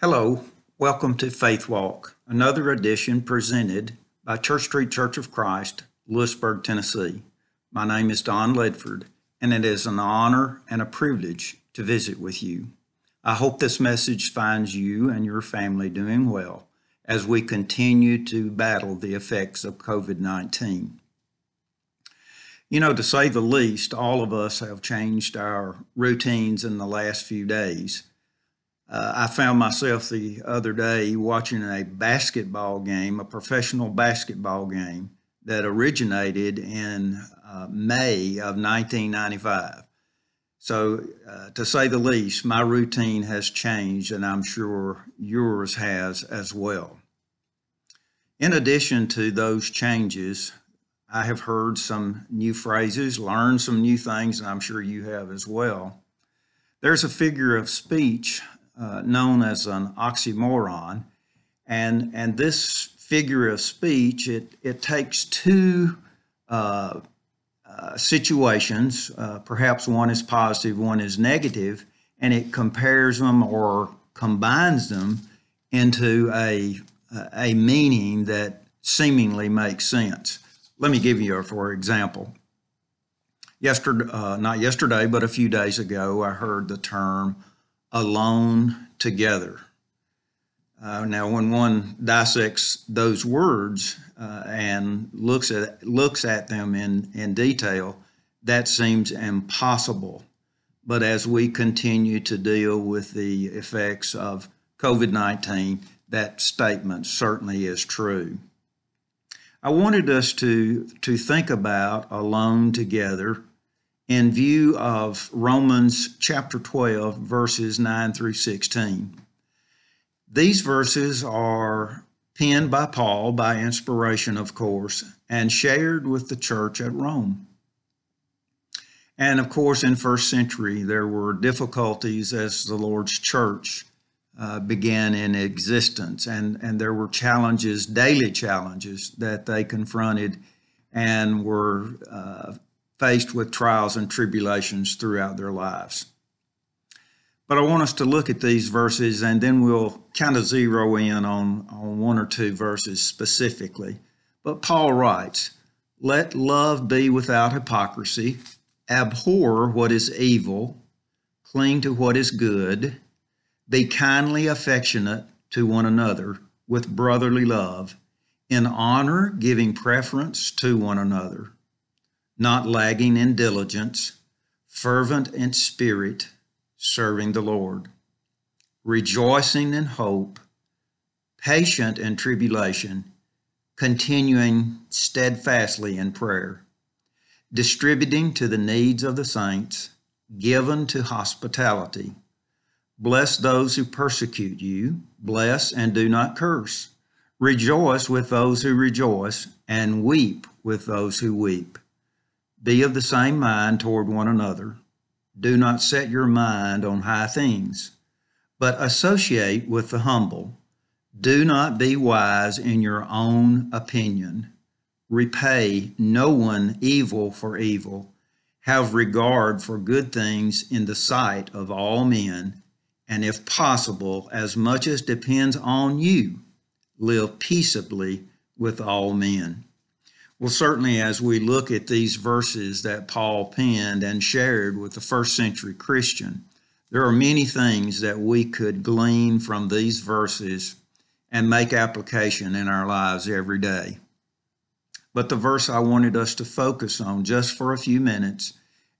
Hello, welcome to Faith Walk, another edition presented by Church Street Church of Christ, Lewisburg, Tennessee. My name is Don Ledford, and it is an honor and a privilege to visit with you. I hope this message finds you and your family doing well as we continue to battle the effects of COVID 19. You know, to say the least, all of us have changed our routines in the last few days. Uh, I found myself the other day watching a basketball game, a professional basketball game that originated in uh, May of 1995. So, uh, to say the least, my routine has changed, and I'm sure yours has as well. In addition to those changes, I have heard some new phrases, learned some new things, and I'm sure you have as well. There's a figure of speech uh, known as an oxymoron. And, and this figure of speech, it, it takes two uh, uh, situations, uh, perhaps one is positive, one is negative, and it compares them or combines them into a, a meaning that seemingly makes sense. Let me give you a for example. Yesterday, uh, not yesterday, but a few days ago, I heard the term alone together. Uh, now, when one dissects those words uh, and looks at looks at them in, in detail, that seems impossible. But as we continue to deal with the effects of COVID 19, that statement certainly is true. I wanted us to, to think about alone together in view of Romans chapter 12, verses 9 through 16. These verses are penned by Paul by inspiration, of course, and shared with the church at Rome. And of course, in first century, there were difficulties as the Lord's church uh, began in existence, and, and there were challenges, daily challenges that they confronted and were uh, faced with trials and tribulations throughout their lives. But I want us to look at these verses and then we'll kind of zero in on, on one or two verses specifically. But Paul writes, Let love be without hypocrisy, abhor what is evil, cling to what is good, be kindly affectionate to one another with brotherly love, in honor giving preference to one another not lagging in diligence, fervent in spirit, serving the Lord, rejoicing in hope, patient in tribulation, continuing steadfastly in prayer, distributing to the needs of the saints, given to hospitality. Bless those who persecute you, bless and do not curse. Rejoice with those who rejoice, and weep with those who weep. Be of the same mind toward one another. Do not set your mind on high things, but associate with the humble. Do not be wise in your own opinion. Repay no one evil for evil. Have regard for good things in the sight of all men, and if possible, as much as depends on you, live peaceably with all men. Well, certainly, as we look at these verses that Paul penned and shared with the first century Christian, there are many things that we could glean from these verses and make application in our lives every day. But the verse I wanted us to focus on just for a few minutes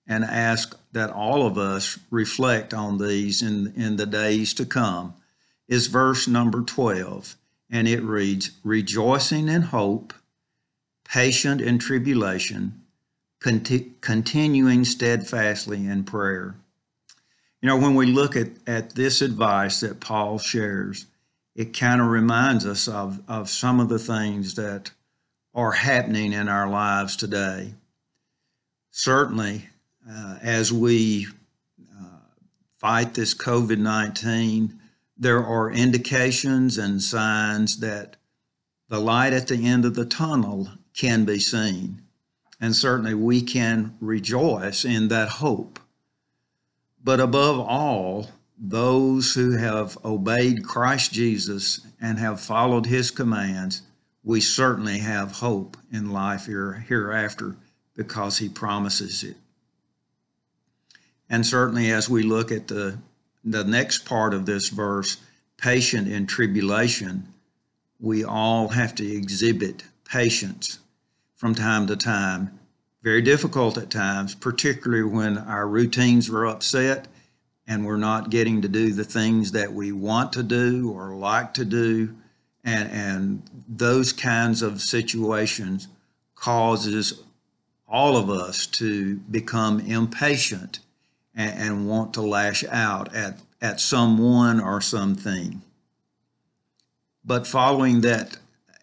and ask that all of us reflect on these in, in the days to come is verse number 12. And it reads, Rejoicing in hope patient in tribulation, conti- continuing steadfastly in prayer. You know, when we look at, at this advice that Paul shares, it kind of reminds us of, of some of the things that are happening in our lives today. Certainly, uh, as we uh, fight this COVID 19, there are indications and signs that the light at the end of the tunnel can be seen. And certainly we can rejoice in that hope. But above all, those who have obeyed Christ Jesus and have followed his commands, we certainly have hope in life here, hereafter because he promises it. And certainly, as we look at the, the next part of this verse, patient in tribulation, we all have to exhibit patience from time to time. Very difficult at times, particularly when our routines are upset and we're not getting to do the things that we want to do or like to do. And, and those kinds of situations causes all of us to become impatient and, and want to lash out at, at someone or something. But following that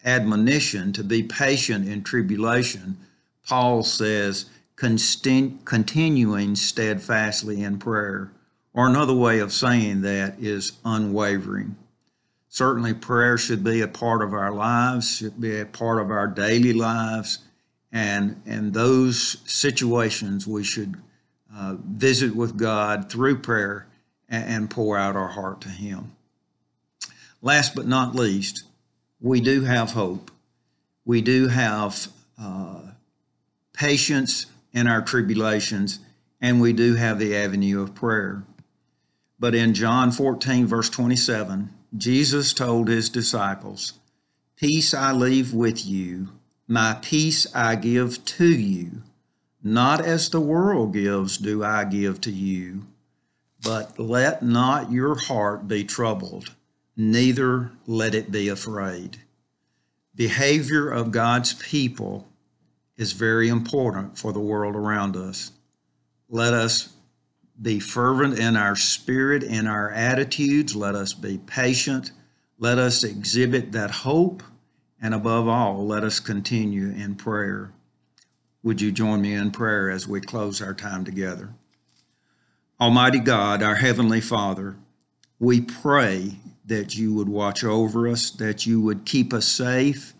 admonition to be patient in tribulation, Paul says, continuing steadfastly in prayer. Or another way of saying that is unwavering. Certainly, prayer should be a part of our lives, should be a part of our daily lives. And in those situations, we should uh, visit with God through prayer and, and pour out our heart to Him. Last but not least, we do have hope. We do have uh, patience in our tribulations, and we do have the avenue of prayer. But in John 14, verse 27, Jesus told his disciples, Peace I leave with you, my peace I give to you. Not as the world gives, do I give to you. But let not your heart be troubled, neither let it be afraid. Behavior of God's people is very important for the world around us. Let us be fervent in our spirit, in our attitudes. Let us be patient. Let us exhibit that hope. And above all, let us continue in prayer. Would you join me in prayer as we close our time together? Almighty God, our Heavenly Father, we pray that you would watch over us, that you would keep us safe.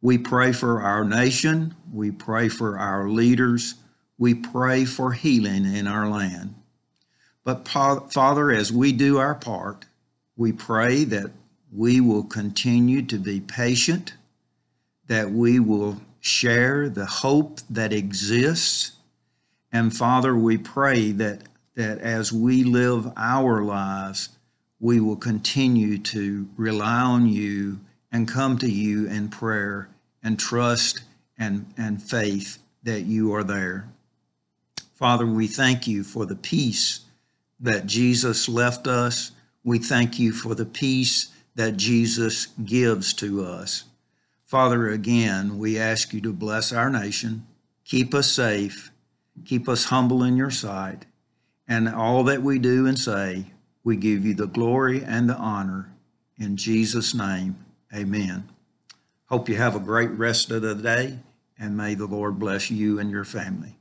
We pray for our nation. We pray for our leaders. We pray for healing in our land. But Father, as we do our part, we pray that we will continue to be patient, that we will share the hope that exists. And Father, we pray that, that as we live our lives, we will continue to rely on you and come to you in prayer and trust and, and faith that you are there. Father, we thank you for the peace that Jesus left us. We thank you for the peace that Jesus gives to us. Father, again, we ask you to bless our nation, keep us safe, keep us humble in your sight, and all that we do and say, we give you the glory and the honor. In Jesus' name, amen. Hope you have a great rest of the day, and may the Lord bless you and your family.